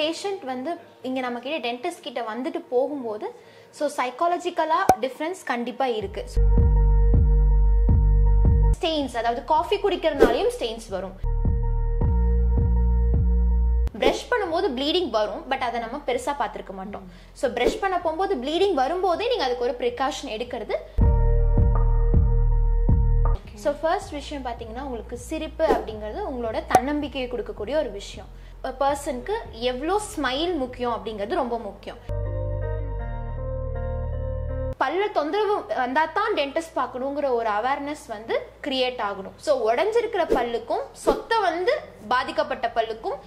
Patient வந்து இங்கே நம்ம கிட்ட டென்டிஸ்ட் கிட்ட வந்துட்டு போகும்போது ஸோ சைக்காலஜிக்கலாக டிஃப்ரென்ஸ் கண்டிப்பாக இருக்கு. ஸ்டெயின்ஸ் அதாவது காஃபி குடிக்கிறதுனாலையும் ஸ்டெயின்ஸ் வரும். ப்ரஷ் பண்ணும்போது ப்ளீடிங் வரும் பட் அதை நம்ம பெருசாக பார்த்துருக்க மாட்டோம். ஸோ ப்ரஷ் பண்ண போகும்போது ப்ளீடிங் வரும்போதே நீங்கள் அதுக்கு ஒரு ப்ரிகாஷன் எடுக்கிறது. ஸோ ஃபர்ஸ்ட் விஷயம் பார்த்தீங்கன்னா உங்களுக்கு சிரிப்பு அப்படிங்கிறது உங்களோட தன்னம்பிக்கையை கொடுக்கக்கூடிய ஒரு விஷயம். பர்சனுக்கு எவ்வளோ ஸ்மைல் முக்கியம் அப்படிங்கிறது ரொம்ப முக்கியம். பல்ல தொந்தரவு வந்தா தான் டென்டிஸ்ட் பார்க்கணுங்கிற ஒரு அவேர்னஸ் வந்து கிரியேட் ஆகணும். ஸோ உடஞ்சிருக்கிற பல்லுக்கும் சொத்தை வந்து பாதிக்கப்பட்ட பல்லுக்கும்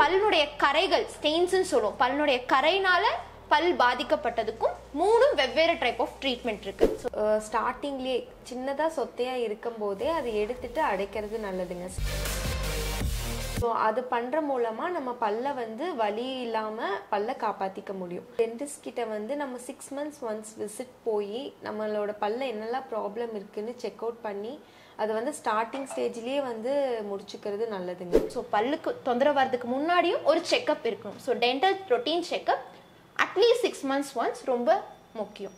பல்லுடைய கரைகள் ஸ்டெயின்ஸ்னு சொல்லுவோம். பல்லுடைய கரைனால பல் பாதிக்கப்பட்டதுக்கும் மூணும் வெவ்வேறு டைப் ஆஃப் ட்ரீட்மெண்ட் இருக்கு. ஸோ ஸ்டார்டிங்லேயே சின்னதாக சொத்தையாக இருக்கும் போதே அதை எடுத்துட்டு அடைக்கிறது நல்லதுங்க. ஸோ அது பண்ணுற மூலமாக நம்ம பல்லை வந்து வலி இல்லாமல் பல்லை காப்பாற்றிக்க முடியும். டென்டிஸ்ட் கிட்ட வந்து நம்ம சிக்ஸ் மந்த்ஸ் ஒன்ஸ் விசிட் போய் நம்மளோட பல்ல என்னெல்லாம் ப்ராப்ளம் இருக்குன்னு செக் அவுட் பண்ணி அதை வந்து ஸ்டார்டிங் ஸ்டேஜ்லேயே வந்து முடிச்சுக்கிறது நல்லதுங்க. ஸோ பல்லுக்கு தொந்தரவு வர்றதுக்கு முன்னாடியும் ஒரு செக்கப் இருக்கணும். So dental routine checkup at least six months once ரொம்ப முக்கியம்.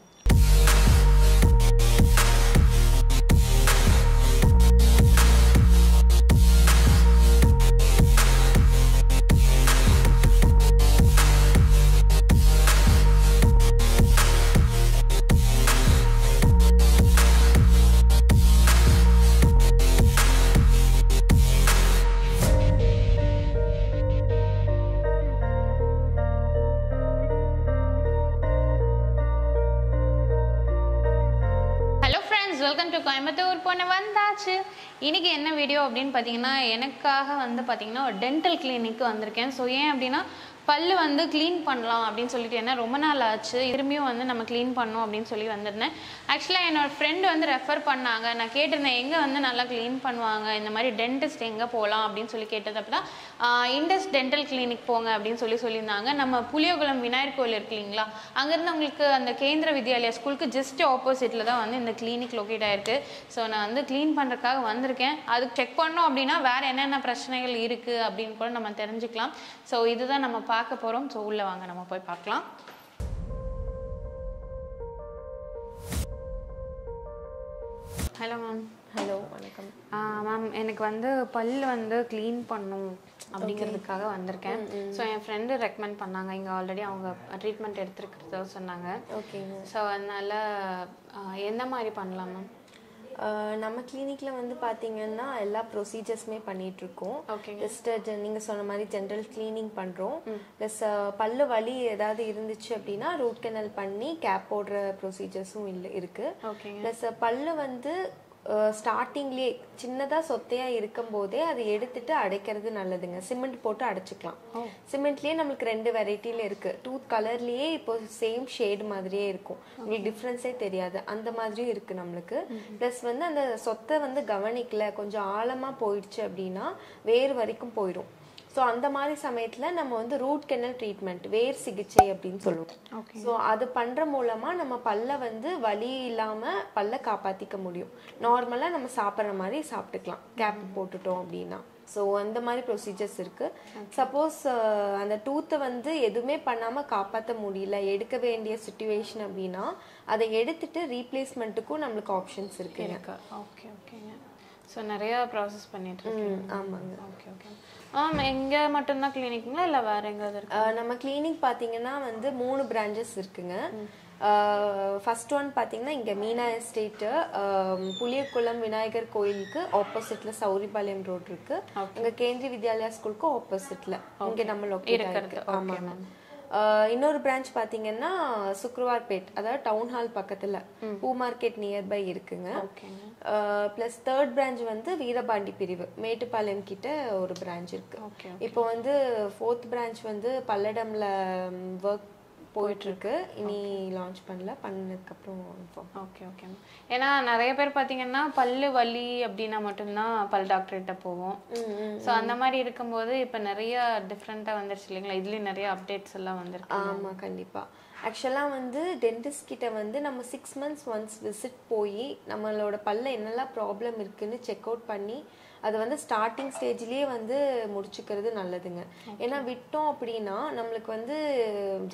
வெல்கம் டு கோயம்புத்தூர் பொண்ணு வந்தாச்சு. இன்னைக்கு என்ன வீடியோ அப்படின்னு பார்த்தீங்கன்னா எனக்காக வந்து பார்த்தீங்கன்னா ஒரு டென்டல் கிளினிக் வந்திருக்கேன். ஸோ ஏன் அப்படின்னா பல்லு வந்து க்ளீன் பண்ணலாம் அப்படின்னு சொல்லிட்டு என்ன ரொம்ப நாள் ஆச்சு. திரும்பியும் வந்து நம்ம க்ளீன் பண்ணோம் அப்படின்னு சொல்லி வந்திருந்தேன். ஆக்சுவலாக என்னோடய ஃப்ரெண்டு வந்து ரெஃபர் பண்ணாங்க. நான் கேட்டிருந்தேன் எங்கே வந்து நல்லா க்ளீன் பண்ணுவாங்க? இந்த மாதிரி டென்டிஸ்ட் எங்கே போகலாம் அப்படின்னு சொல்லி கேட்டதப்ப தான் இண்டஸ் டென்டல் கிளினிக் போங்க அப்படின்னு சொல்லி சொல்லியிருந்தாங்க. நம்ம புளியகுளம் விநாயகர் கோயில் இருக்கு இல்லைங்களா? அங்கேருந்து உங்களுக்கு அந்த கேந்திர வித்யாலயா ஸ்கூலுக்கு ஜஸ்ட் ஆப்போசிட்டில் தான் வந்து இந்த கிளினிக் லொக்கேட் ஆயிருக்கு. ஸோ நான் வந்து க்ளீன் பண்ணுறதுக்காக வந்திருக்கேன். அதுக்கு செக் பண்ணோம் அப்படின்னா வேறு என்னென்ன பிரச்சனைகள் இருக்குது அப்படின்னு கூட நம்ம தெரிஞ்சுக்கலாம். ஸோ இதுதான் நம்ம பார்க்க போகிறோம் ஸோ உள்ளே வாங்க நம்ம போய் பார்க்கலாம். ஹலோ மேம் ஹலோ வணக்கம். மேம் எனக்கு வந்து பல் வந்து க்ளீன் பண்ணும் அப்படிங்கிறதுக்காக வந்திருக்கேன். ஸோ என் ஃப்ரெண்டு ரெக்கமெண்ட் பண்ணாங்க. இங்கே ஆல்ரெடி அவங்க ட்ரீட்மெண்ட் எடுத்துருக்கிறதா சொன்னாங்க. ஓகேங்க ஸோ அதனால எந்த மாதிரி பண்ணலாம் மேம் நம்ம கிளினிக்ல வந்து பாத்தீங்கன்னா எல்லா ப்ரொசீஜர்ஸுமே பண்ணிட்டு இருக்கோம் Okay. ஜஸ்ட் நீங்க சொன்ன மாதிரி ஜென்ரல் கிளீனிங் பண்றோம். ப்ளஸ் பல்லு வலி ஏதாவது இருந்துச்சு அப்படின்னா ரூட் கனல் பண்ணி கேப் போடுற ப்ரொசீஜர்ஸும் இல்லை இருக்கு. ஓகேங்க ப்ளஸ் பல்லு வந்து ஸ்டார்டிங்லேயே சின்னதாக சொத்தையாக இருக்கும் போதே அதை எடுத்துட்டு அடைக்கிறது நல்லதுங்க. சிமெண்ட் போட்டு அடைச்சிக்கலாம். சிமெண்ட்லேயே நம்மளுக்கு ரெண்டு வெரைட்டியில் இருக்கு. டூத் கலர்லேயே இப்போ சேம் ஷேடு மாதிரியே இருக்கும். உங்களுக்கு டிஃப்ரென்ஸே தெரியாது. அந்த மாதிரியும் இருக்கு நம்மளுக்கு. ப்ளஸ் வந்து அந்த சொத்தை வந்து கவனிக்கல. கொஞ்சம் ஆழமாக போயிடுச்சு அப்படின்னா வேர் வரைக்கும் போயிடும். ஸோ அந்த மாதிரி சமயத்தில் நம்ம வந்து ரூட் கெனல் ட்ரீட்மெண்ட் வேர் சிகிச்சை அப்படின்னு சொல்லுவோம். ஸோ அது பண்ணுற மூலமாக நம்ம பல்ல வந்து வலி இல்லாமல் பல்ல காப்பாற்றிக்க முடியும். நார்மலாக நம்ம சாப்பிட்ற மாதிரி சாப்பிட்டுக்கலாம். கேப் போட்டுட்டோம் அப்படின்னா. ஸோ அந்த மாதிரி ப்ரொசீஜர்ஸ் இருக்கு. சப்போஸ் அந்த டூத்தை வந்து எதுவுமே பண்ணாமல் காப்பாற்ற முடியல எடுக்க வேண்டிய சுச்சுவேஷன் அப்படின்னா அதை எடுத்துட்டு ரீப்ளேஸ்மெண்ட்டுக்கும் நம்மளுக்கு ஆப்ஷன்ஸ் இருக்குங்க. இருக்கு. ஓகே ஓகேங்க ஸோ நிறைய ப்ராசஸ் பண்ணிட்டு இருக்கேன் ம், ஆமாங்க. ஓகே ஓகே மேம் எங்கே மட்டும்தான் கிளினிக்குங்களா இல்லை வேற எங்கேயாவது இருக்கு? நம்ம கிளினிக் பார்த்தீங்கன்னா வந்து மூணு பிரான்ச்சஸ் இருக்குங்க. ஃபர்ஸ்ட் ஒன் பார்த்தீங்கன்னா இங்கே மீனா எஸ்டேட்டு புளியக்குளம் விநாயகர் கோயிலுக்கு ஆப்போசிட்ல சௌரிபாளையம் ரோட் இருக்கு. அங்கே கேந்திரிய வித்யாலயா ஸ்கூலுக்கு ஆப்போசிட்ல இங்கே நம்ம லொக்கேட் ஆமாங்க. ஆஹ் இன்னொரு பிரான்ச் பார்த்தீங்கன்னா சுக்ரவார்பேட் அதாவது டவுன் ஹால் பக்கத்துல. பூ மார்க்கெட் நியர்பை இருக்குங்க. ப்ளஸ் தேர்ட் பிரான்ச் வந்து வீரபாண்டி பிரிவு மேட்டுப்பாளையம் கிட்ட ஒரு பிரான்ச் இருக்கு. இப்போ வந்து ஃபோர்த் பிரான்ச் வந்து பல்லடம்ல ஒர்க் போயிட்டு இருக்கு இனி லான்ச் பண்ணல. பண்ணதுக்கு அப்புறம் inform. ஓகே ஓகே ஏன்னா நிறைய பேர் பார்த்தீங்கன்னா பல்லு வலி அப்படின்னா மட்டும்தான் பல் டாக்டர்கிட்ட போவோம். ஸோ அந்த மாதிரி இருக்கும்போது இப்போ நிறைய டிஃப்ரெண்ட்டாக வந்துருச்சு இல்லைங்களா? இதுலேயும் நிறைய அப்டேட்ஸ் எல்லாம் வந்திருக்கு. ஆமா கண்டிப்பா. ஆக்சுவலா வந்து டென்டிஸ்ட் கிட்ட வந்து நம்ம சிக்ஸ் மந்த்ஸ் ஒன்ஸ் விசிட் போய் நம்மளோட பல்ல என்னெல்லாம் ப்ராப்ளம் இருக்குன்னு செக் அவுட் பண்ணி அது வந்து ஸ்டார்டிங் ஸ்டேஜ்லயே வந்து முடிச்சுக்கிறது நல்லதுங்க. ஏன்னா விட்டோம் அப்படின்னா நம்மளுக்கு வந்து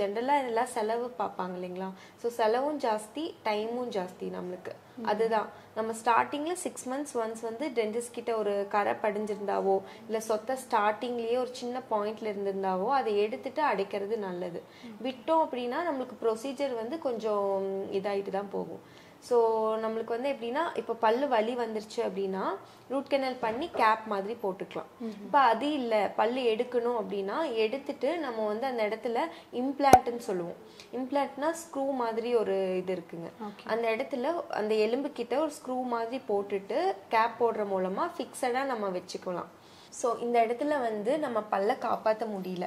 ஜென்ரலா எல்லாம் செலவு பார்ப்பாங்க இல்லைங்களா? ஸோ செலவும் ஜாஸ்தி டைமும் ஜாஸ்தி நம்மளுக்கு. அதுதான். நம்ம ஸ்டார்டிங்ல சிக்ஸ் மந்த்ஸ் ஒன்ஸ் வந்து டென்டிஸ்ட் கிட்ட ஒரு கரை படிஞ்சிருந்தாவோ இல்ல சொத்த ஸ்டார்டிங்லயே ஒரு சின்ன பாயிண்ட்ல இருந்திருந்தாவோ அதை எடுத்துட்டு அடைக்கிறது நல்லது. விட்டோம் அப்படின்னா நம்மளுக்கு ப்ரொசீஜர் வந்து கொஞ்சம் இதாயிட்டு தான் போகும். ஸோ நம்மளுக்கு வந்து எப்படின்னா இப்போ பல்லு வலி வந்துருச்சு அப்படின்னா ரூட் கெனல் பண்ணி கேப் மாதிரி போட்டுக்கலாம். இப்போ அது இல்லை பல்லு எடுக்கணும் அப்படின்னா எடுத்துட்டு நம்ம வந்து அந்த இடத்துல இம்ப்ளான்ட்னு சொல்லுவோம். இம்ப்ளான்ட்னா ஸ்க்ரூ மாதிரி ஒரு இது இருக்குங்க. அந்த இடத்துல அந்த எலும்பு கிட்ட ஒரு ஸ்க்ரூ மாதிரி போட்டுட்டு கேப் போடுற மூலமா ஃபிக்ஸடா நம்ம வச்சுக்கலாம். ஸோ இந்த இடத்துல வந்து நம்ம பல்ல காப்பாற்ற முடியல.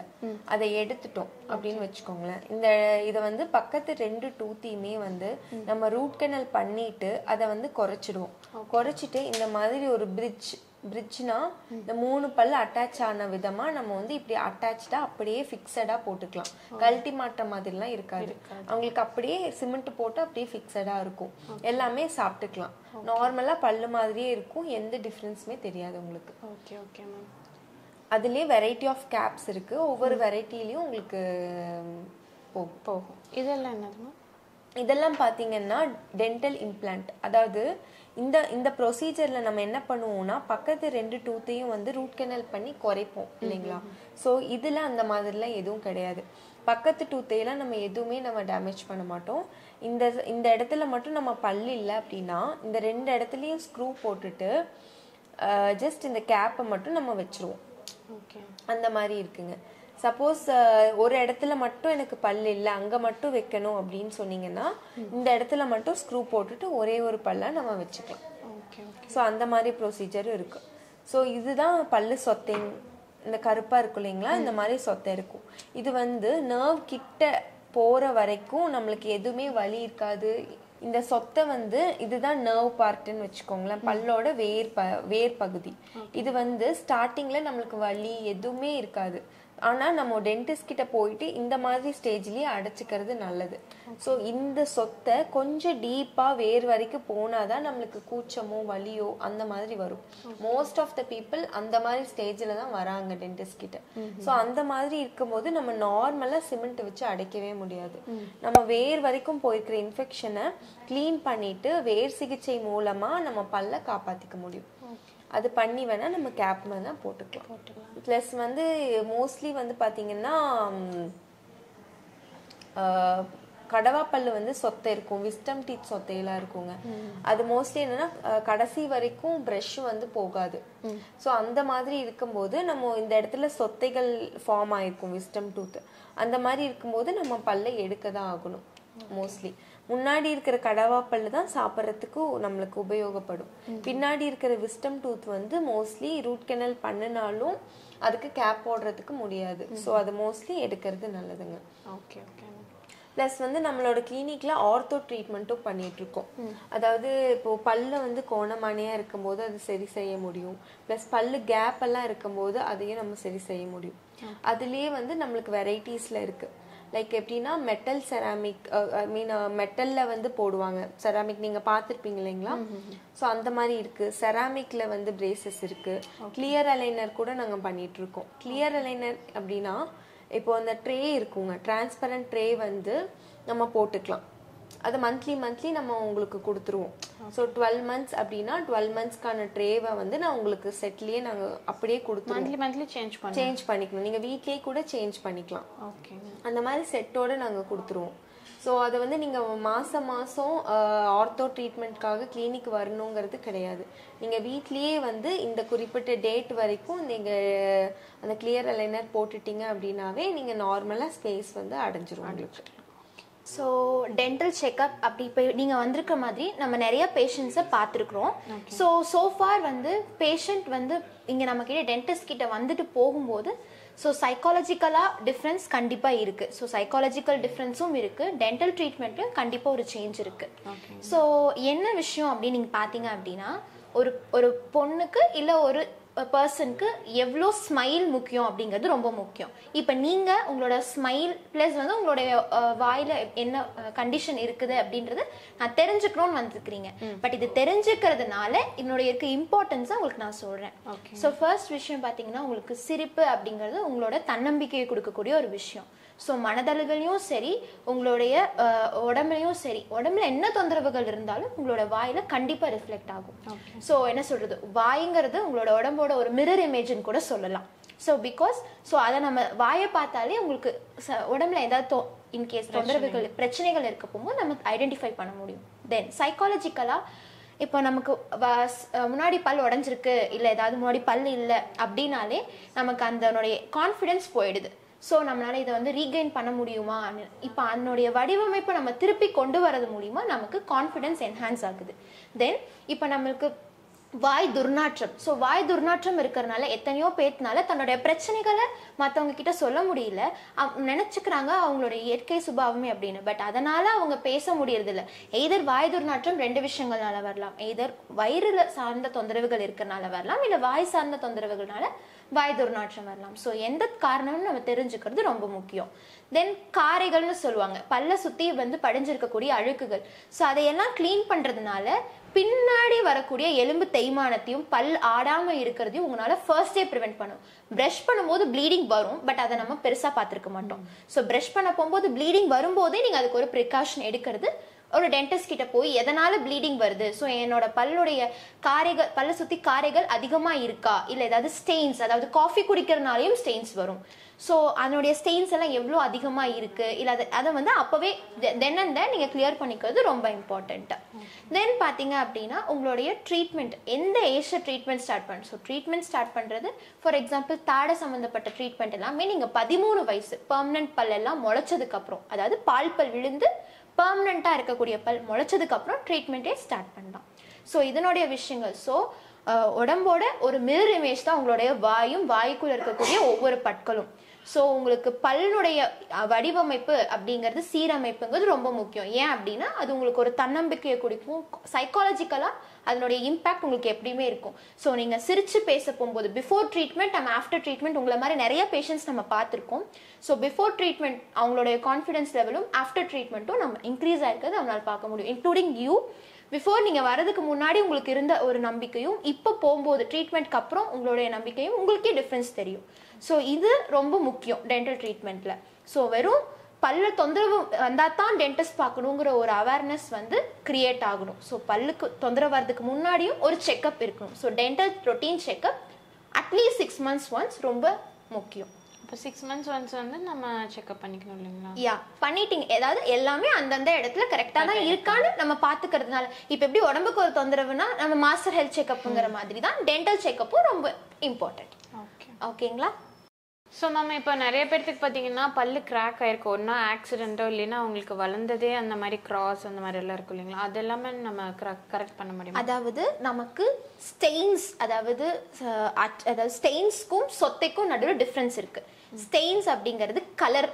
அதை எடுத்துட்டோம் அப்படின்னு வச்சுக்கோங்களேன். இந்த இதை வந்து பக்கத்து ரெண்டு டூத்தையுமே வந்து நம்ம ரூட் கெனல் பண்ணிட்டு அதை வந்து குறைச்சிடுவோம். குறைச்சிட்டு இந்த மாதிரி ஒரு பிரிட்ஜ் பிரிட்ஜ்னா இந்த மூணு பல்லு அட்டாச் ஆன விதமா நம்ம வந்து இப்படி அட்டாச்சா அப்படியே ஃபிக்ஸடா போட்டுக்கலாம். கழட்டி மாட்ட மாதிரிலாம் இருக்காது. அவங்களுக்கு அப்படியே சிமெண்ட் போட்டு அப்படியே ஃபிக்ஸடா இருக்கும். எல்லாமே சாப்பிட்டுக்கலாம். நார்மலா பல்லு மாதிரியே இருக்கும். எந்த டிஃப்ரென்ஸுமே தெரியாது உங்களுக்கு. ஓகே ஓகே மேம் அதுலயே வெரைட்டி ஆஃப் கேப்ஸ் இருக்கு. ஒவ்வொரு வெரைட்டிலையும் உங்களுக்கு போகும். இதெல்லாம் என்னது மேம் இதெல்லாம் பாத்தீங்கன்னா டென்டல் இம்ப்ளான்ட் அதாவது இந்த இந்த ப்ரொசீஜர்ல நம்ம என்ன பண்ணுவோம்னா பக்கத்து ரெண்டு டூத்தையும் வந்து ரூட் கெனல் பண்ணி குறைப்போம் இல்லைங்களா? ஸோ இதுல அந்த மாதிரிலாம் எதுவும் கிடையாது. பக்கத்து டூத்தையெல்லாம் நம்ம எதுவுமே நம்ம டேமேஜ் பண்ண மாட்டோம். இந்த இந்த இடத்துல மட்டும் நம்ம பல்லு இல்லை அப்படின்னா இந்த ரெண்டு இடத்துலயும் ஸ்க்ரூ போட்டுட்டு ஜஸ்ட் இந்த கேப்பை மட்டும் நம்ம வச்சிருவோம். அந்த மாதிரி இருக்குங்க. சப்போஸ் ஒரு இடத்துல மட்டும் எனக்கு பல்லு இல்லை அங்க மட்டும் வைக்கணும் அப்படின்னு சொன்னீங்கன்னா இந்த இடத்துல மட்டும் ஸ்க்ரூ போட்டுட்டு ஒரே ஒரு பல்லை நம்ம வச்சுக்கலாம். ஸோ அந்த மாதிரி ப்ரொசீஜரும் இருக்கு. ஸோ இதுதான் பல்லு சொத்தைங் இந்த கருப்பா இருக்கும் இல்லைங்களா? இந்த மாதிரி சொத்தை இருக்கும். இது வந்து நர்வ் கிட்ட போற வரைக்கும் நம்மளுக்கு எதுவுமே வலி இருக்காது. இந்த சொத்தை வந்து இதுதான் நர்வ் பார்ட்னு வச்சுக்கோங்களேன். பல்லோட வேர் ப வேர் பகுதி. இது வந்து ஸ்டார்டிங்ல நம்மளுக்கு வலி எதுவுமே இருக்காது. ஆனா நம்ம டென்டிஸ்ட் கிட்ட போயிட்டு இந்த மாதிரி ஸ்டேஜ்லயே அடைச்சிக்கிறது நல்லது. ஸோ இந்த சொத்தை கொஞ்சம் டீப்பா வேர் வரைக்கும் போனாதான் நம்மளுக்கு கூச்சமோ வலியோ அந்த மாதிரி வரும். மோஸ்ட் ஆஃப் த பீப்புள் அந்த மாதிரி ஸ்டேஜ்ல தான் வராங்க டென்டிஸ்ட் கிட்ட. ஸோ அந்த மாதிரி இருக்கும்போது நம்ம நார்மலா சிமெண்ட் வச்சு அடைக்கவே முடியாது. நம்ம வேர் வரைக்கும் போயிருக்கிற இன்ஃபெக்ஷனை க்ளீன் பண்ணிட்டு வேர் சிகிச்சை மூலமா நம்ம பல்ல காப்பாத்திக்க முடியும். அது பண்ணி வேணா நம்ம கேப் வேணா போட்டுக்கலாம். ப்ளஸ் வந்து மோஸ்ட்லி வந்து ஆஹ், கடவாப்பல்லு வந்து சொத்தை இருக்கும். விஸ்டம் டீத் சொத்தையெல்லாம் இருக்குங்க. அது மோஸ்ட்லி என்னன்னா கடைசி வரைக்கும் ப்ரஷ் வந்து போகாது. ஸோ அந்த மாதிரி இருக்கும்போது நம்ம இந்த இடத்துல சொத்தைகள் ஃபார்ம் ஆயிருக்கும் விஸ்டம் டூத் அந்த மாதிரி இருக்கும்போது நம்ம பல்லை எடுக்க தான் ஆகணும் மோஸ்ட்லி முன்னாடி இருக்கிற கடவா பல்லு தான் சாப்பிட்றதுக்கு நம்மளுக்கு உபயோகப்படும். பின்னாடி இருக்கிற விஸ்டம் டூத் வந்து மோஸ்ட்லி ரூட் கெனல் பண்ணினாலும் அதுக்கு கேப் போடுறதுக்கு முடியாது. ஸோ அது மோஸ்ட்லி எடுக்கிறது நல்லதுங்க. ஓகே ஓகே ப்ளஸ் வந்து நம்மளோட கிளினிக்ல ஆர்த்தோ ட்ரீட்மெண்ட்டும் பண்ணிட்டு இருக்கோம் அதாவது இப்போ பல்லு வந்து கோணமானியா இருக்கும்போது அது சரி செய்ய முடியும். ப்ளஸ் பல்லு கேப் எல்லாம் இருக்கும்போது அதையும் நம்ம சரி செய்ய முடியும். அதுலயே வந்து நம்மளுக்கு வெரைட்டிஸ்ல இருக்கு. லைக் எப்படின்னா மெட்டல் செராமிக் ஐ மீன் மெட்டல்ல வந்து போடுவாங்க. செராமிக் நீங்க பார்த்துருப்பீங்க இல்லைங்களா? ஸோ அந்த மாதிரி இருக்கு. செராமிக்ல வந்து பிரேசஸ் இருக்கு. கிளியர் அலைனர் கூட நாங்க பண்ணிட்டு இருக்கோம் கிளியர் அலைனர் அப்படின்னா இப்போ அந்த ட்ரே இருக்குங்க. டிரான்ஸ்பரண்ட் ட்ரே வந்து நம்ம போட்டுக்கலாம். அது மந்த்லி மந்த்லி நம்ம உங்களுக்கு கொடுத்துருவோம். ஸோ டுவெல் மந்த்ஸ் அப்படின்னா டுவெல் மந்த்ஸ்க்கான ட்ரேவை வந்து நான் உங்களுக்கு செட்லயே நாங்கள் அப்படியே கொடுத்துருவோம். மந்த்லி மந்த்லி சேஞ்ச் பண்ணு சேஞ்ச் பண்ணிக்கணும். நீங்கள் வீட்லயே கூட சேஞ்ச் பண்ணிக்கலாம். ஓகேங்க அந்த மாதிரி செட்டோட நாங்கள் கொடுத்துருவோம். ஸோ அதை வந்து நீங்கள் மாதம் மாதம் ஆர்த்தோ ட்ரீட்மெண்ட்காக கிளினிக் வரணுங்கிறது கிடையாது. நீங்கள் வீட்லேயே வந்து இந்த குறிப்பிட்ட டேட் வரைக்கும் நீங்கள் அந்த கிளியர் அலைனர் போட்டுட்டீங்க அப்படின்னாவே நீங்கள் நார்மலாக ஸ்பேஸ் வந்து அடைஞ்சிரும் உங்களுக்கு. ஸோ டென்டல் செக்அப் அப்படி இப்போ நீங்கள் வந்திருக்க மாதிரி நம்ம நிறைய பேஷண்ட்ஸை பார்த்துருக்குறோம். ஸோ சோஃபார் வந்து பேஷண்ட் வந்து இங்கே நம்ம கிட்ட டென்டிஸ்ட் கிட்ட வந்துட்டு போகும்போது ஸோ சைக்காலஜிக்கலாக டிஃப்ரென்ஸ் கண்டிப்பாக இருக்குது ஸோ சைக்காலஜிக்கல் டிஃப்ரென்ஸும் இருக்குது டென்டல் ட்ரீட்மெண்ட்லையும் கண்டிப்பாக ஒரு சேஞ்ச் இருக்குது ஸோ என்ன விஷயம் அப்படின்னு நீங்கள் பார்த்தீங்க அப்படின்னா ஒரு ஒரு பொண்ணுக்கு இல்லை ஒரு பர்சனுக்கு எவ்வளோ ஸ்மைல் முக்கியம் அப்படிங்கிறது ரொம்ப முக்கியம். இப்போ நீங்கள் உங்களோட ஸ்மைல் ப்ளஸ் வந்து உங்களுடைய வாயில என்ன கண்டிஷன் இருக்குது அப்படின்றது நான் தெரிஞ்சுக்கணும்னு வந்துருக்கிறீங்க. பட் இது தெரிஞ்சுக்கிறதுனால என்னுடைய இருக்க இம்பார்ட்டன்ஸை உங்களுக்கு நான் சொல்கிறேன் ஸோ ஃபர்ஸ்ட் விஷயம் பார்த்தீங்கன்னா உங்களுக்கு சிரிப்பு அப்படிங்கிறது உங்களோட தன்னம்பிக்கையை கொடுக்கக்கூடிய ஒரு விஷயம். ஸோ மனதளவிலையும் சரி உங்களுடைய உடம்புலையும் சரி உடம்புல என்ன தொந்தரவுகள் இருந்தாலும் உங்களோட வாயில கண்டிப்பாக ரிஃப்ளெக்ட் ஆகும். ஸோ என்ன சொல்றது? வாய்ங்கிறது உங்களோட உடம்போட ஒரு மிரர் இமேஜ்னு கூட சொல்லலாம். ஸோ பிகாஸ் ஸோ அதை நம்ம வாயை பார்த்தாலே உங்களுக்கு உடம்புல ஏதாவது தொ இன்கேஸ் தொந்தரவுகள் பிரச்சனைகள் இருக்க போகும்போது நமக்கு ஐடென்டிஃபை பண்ண முடியும். தென் சைக்காலஜிக்கலாக இப்போ நமக்கு முன்னாடி பல் உடஞ்சிருக்கு இல்லை ஏதாவது முன்னாடி பல் இல்லை அப்படின்னாலே நமக்கு அதனுடைய கான்ஃபிடென்ஸ் போயிடுது. ஸோ நம்மளால் இதை வந்து ரீகெயின் பண்ண முடியுமா? இப்போ அதனுடைய வடிவமைப்பை நம்ம திருப்பி கொண்டு வரது மூலிமா நமக்கு கான்ஃபிடென்ஸ் என்ஹான்ஸ் ஆகுது. தென் இப்போ நம்மளுக்கு வாய் துர்நாற்றம். ஸோ வாய் துர்நாற்றம் இருக்கிறனால எத்தனையோ பேத்தினால தன்னுடைய பிரச்சனைகளை மற்றவங்க கிட்ட சொல்ல முடியல. நினச்சிக்கிறாங்க அவங்களுடைய இயற்கை சுபாவமே அப்படின்னு. பட் அதனால அவங்க பேச முடியறதில்ல. எய்தர் வாய் துர்நாற்றம் ரெண்டு விஷயங்கள்னால வரலாம். எய்தர் வயிறுல சார்ந்த தொந்தரவுகள் இருக்கிறனால வரலாம். இல்லை வாய் சார்ந்த தொந்தரவுகள்னால வாய் துர்நாற்றம் வரலாம். ஸோ எந்த காரணம்னு நம்ம தெரிஞ்சுக்கிறது ரொம்ப முக்கியம். தென் காரைகள்னு சொல்லுவாங்க. பல்ல சுற்றி வந்து படிஞ்சிருக்கக்கூடிய அழுக்குகள். ஸோ அதையெல்லாம் க்ளீன் பண்ணுறதுனால பின்னாடி வரக்கூடிய எலும்பு தேய்மானத்தையும் பல் ஆடாமல் இருக்கிறதையும் உங்களால் ஃபர்ஸ்டே ப்ரிவென்ட் பண்ணும் ப்ரஷ் பண்ணும்போது ப்ளீடிங் வரும் பட் அதை நம்ம பெருசாக பார்த்துருக்க மாட்டோம். ஸோ ப்ரஷ் பண்ண போகும்போது ப்ளீடிங் வரும்போதே நீங்கள் அதுக்கு ஒரு ப்ரிகாஷன் எடுக்கிறது ஒரு டென்டிஸ்ட் கிட்ட போய் எதனால ப்ளீடிங் வருது? ஸோ என்னோட பல்லுடைய காரைகள் பல்ல சுத்தி காரைகள் அதிகமா இருக்கா? இல்லை ஏதாவது ஸ்டெயின்ஸ் அதாவது காஃபி குடிக்கிறனாலையும் ஸ்டெயின்ஸ் வரும். ஸோ அதனுடைய ஸ்டெயின்ஸ் எல்லாம் எவ்வளோ அதிகமாக இருக்குது இல்லை அதை அதை வந்து அப்போவே தென் அண்ட் தென் நீங்கள் கிளியர் பண்ணிக்கிறது ரொம்ப இம்பார்ட்டண்ட்டு தென் பார்த்தீங்க அப்படின்னா உங்களுடைய ட்ரீட்மெண்ட் எந்த ஏஜில் ட்ரீட்மெண்ட் ஸ்டார்ட் பண்ண ஸோ ட்ரீட்மெண்ட் ஸ்டார்ட் பண்ணுறது ஃபார் எக்ஸாம்பிள் தாடை சம்மந்தப்பட்ட ட்ரீட்மெண்ட் எல்லாமே நீங்கள் பதிமூணு வயசு பர்மனன்ட் பல் எல்லாம் முளைச்சதுக்கப்புறம் அதாவது பால் பல் விழுந்து பர்மனெண்ட்டாக இருக்கக்கூடிய பல் முளைச்சதுக்கப்புறம் ட்ரீட்மெண்ட்டே ஸ்டார்ட் பண்ணலாம். ஸோ இதனுடைய விஷயங்கள். ஸோ உடம்போட ஒரு மிரர் இமேஜ் தான் உங்களுடைய வாயும் வாய்க்குள்ளே இருக்கக்கூடிய ஒவ்வொரு பற்களும். ஸோ உங்களுக்கு பல்லுடைய வடிவமைப்பு அப்படிங்கிறது சீரமைப்புங்கிறது ரொம்ப முக்கியம். ஏன் அப்படின்னா அது உங்களுக்கு ஒரு தன்னம்பிக்கையை கொடுக்கும். சைக்காலஜிக்கலாக அதனுடைய இம்பேக்ட் உங்களுக்கு எப்படியுமே இருக்கும். ஸோ நீங்கள் சிரித்து பேச போகும்போது பிஃபோர் ட்ரீட்மெண்ட் நம்ம ஆஃப்டர் ட்ரீட்மெண்ட் உங்களை மாதிரி நிறைய பேஷண்ட்ஸ் நம்ம பார்த்துருக்கோம். ஸோ பிஃபோர் ட்ரீட்மெண்ட் அவங்களுடைய கான்ஃபிடன்ஸ் லெவலும் ஆஃப்டர் ட்ரீட்மெண்ட்டும் நம்ம இன்க்ரீஸ் ஆகிருக்கிறது அவனால் பார்க்க முடியும். இன்க்ளூடிங் யூ பிஃபோர் நீங்கள் வரதுக்கு முன்னாடி உங்களுக்கு இருந்த ஒரு நம்பிக்கையும் இப்போ போகும்போது ட்ரீட்மெண்ட்க்கு அப்புறம் உங்களுடைய நம்பிக்கையும் உங்களுக்கே டிஃப்ரென்ஸ் தெரியும். ஸோ இது ரொம்ப முக்கியம் டென்டல் ட்ரீட்மெண்ட்டில் ஸோ வெறும் பல்ல தொந்தரவு வந்தால் தான் டென்டிஸ்ட் பார்க்கணுங்கிற ஒரு அவேர்னஸ் வந்து கிரியேட் ஆகணும். ஸோ பல்லுக்கு தொந்தரவு வர்றதுக்கு முன்னாடியும் ஒரு செக்கப் இருக்கணும். So dental routine checkup at least six months once ரொம்ப முக்கியம். இப்போ சிக்ஸ் மந்த்ஸ் ஒன்ஸ் வந்து நம்ம செக்அப் பண்ணிக்கணும் இல்லைங்களா? யா பண்ணிட்டீங்க. ஏதாவது எல்லாமே அந்தந்த இடத்துல கரெக்டா தான் இருக்கான்னு நம்ம பாத்துக்கிறதுனால இப்ப எப்படி உடம்புக்கு ஒரு தொந்தரவுனா நம்ம மாஸ்டர் ஹெல்த் செக்அப்ங்கிற மாதிரி தான் டென்டல் செக்கப்பும் ரொம்ப இம்பார்ட்டன்ட் ஓகே ஓகேங்களா ஸோ மேம் இப்போ நிறைய பேர்த்துக்கு பார்த்தீங்கன்னா பல்லு கிராக் ஆயிருக்கும் ஒன்றா ஆக்சிடென்ட்டோ இல்லைன்னா அவங்களுக்கு வளர்ந்ததே அந்த மாதிரி கிராஸ் அந்த மாதிரி எல்லாம் இருக்கும் இல்லைங்களா? அதெல்லாமே நம்ம கரெக்ட் பண்ண முடியும்? அதாவது நமக்கு ஸ்டெயின்ஸ் அதாவது அதாவது ஸ்டெயின்ஸ்க்கும் சொத்தைக்கும் நடுவில் டிஃப்ரென்ஸ் இருக்கு. ஸ்டெயின்ஸ் அப்படிங்கிறது கலர்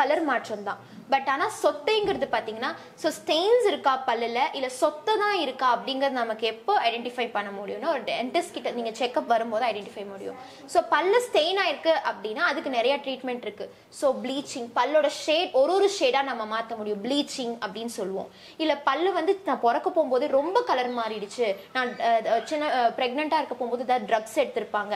கலர் மாற்றம் தான் பட் ஆனால் சொத்தைங்கிறது பார்த்தீங்கன்னா ஸோ ஸ்டெயின்ஸ் இருக்கா பல்லில் இல்லை சொத்தை தான் இருக்கா அப்படிங்கிறது நமக்கு எப்போ ஐடென்டிஃபை பண்ண முடியும்னா ஒரு டென்டிஸ்ட் கிட்ட நீங்கள் செக்அப் வரும்போது ஐடென்டிஃபை முடியும். ஸோ பல்லு ஸ்டெயின் ஆயிருக்கு அப்படின்னா அதுக்கு நிறைய ட்ரீட்மெண்ட் இருக்கு. ஸோ ப்ளீச்சிங் பல்லோட ஷேட் ஒரு ஒரு ஷேடாக நம்ம மாற்ற முடியும். ப்ளீச்சிங் அப்படின்னு சொல்லுவோம். இல்லை பல்லு வந்து நான் பிறக்க போகும்போது ரொம்ப கலர் மாறிடுச்சு. நான் சின்ன ப்ரெக்னெண்ட்டாக இருக்க போகும்போது ஏதாவது ட்ரக்ஸ் எடுத்திருப்பாங்க.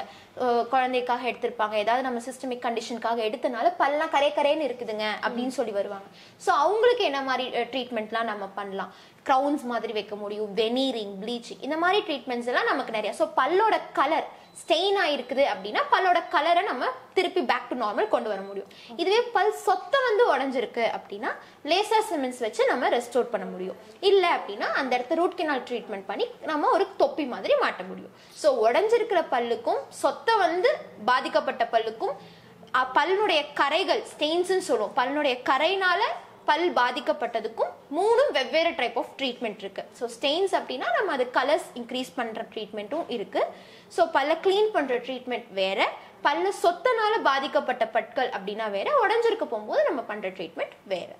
குழந்தைக்காக எடுத்திருப்பாங்க. ஏதாவது நம்ம சிஸ்டமிக் கண்டிஷனுக்காக எடுத்தனால பல்லாம் கரை கரைன்னு இருக்குதுங்க அப்படின்னு சொல்லி வருவாங்க. ஸோ அவங்களுக்கு என்ன மாதிரி ட்ரீட்மெண்ட்லாம் நம்ம பண்ணலாம்? க்ரௌன்ஸ் மாதிரி வைக்க முடியும் வெனீரிங் ப்ளீச்சிங் இந்த மாதிரி ட்ரீட்மெண்ட்ஸ் எல்லாம் நமக்கு நிறையா. ஸோ பல்லோட கலர் ஸ்டெயின் ஆயிருக்குது அப்படின்னா பல்லோட கலரை நம்ம திருப்பி பேக் டு நார்மல் கொண்டு வர முடியும். இதுவே பல் சொத்தை வந்து உடஞ்சிருக்கு அப்படின்னா லேசர் சிமெண்ட்ஸ் வச்சு நம்ம ரெஸ்டோர் பண்ண முடியும். இல்லை அப்படின்னா அந்த இடத்த ரூட் கெனால் ட்ரீட்மெண்ட் பண்ணி நம்ம ஒரு தொப்பி மாதிரி மாட்ட முடியும். ஸோ உடஞ்சிருக்கிற பல்லுக்கும் சொத்தை வந்து பாதிக்கப்பட்ட பல்லுக்கும் பல்லுடைய கரைகள் ஸ்டெயின்ஸ்ன்னு சொல்லுவோம் பல்லுடைய கரைனால பல் பாதிக்கப்பட்டதுக்கும் மூணும் வெவ்வேறு டைப் ஆஃப் ட்ரீட்மெண்ட் இருக்கு. ஸோ ஸ்டெயின்ஸ் அப்படின்னா நம்ம அது கலர்ஸ் இன்க்ரீஸ் பண்ணுற ட்ரீட்மெண்ட்டும் இருக்கு. ஸோ பல்ல க்ளீன் பண்ணுற ட்ரீட்மெண்ட் வேற. பல்ல சொத்தனால பாதிக்கப்பட்ட பற்கள் அப்படின்னா வேற. உடஞ்சிருக்க போகும்போது நம்ம பண்ணுற ட்ரீட்மெண்ட் வேற.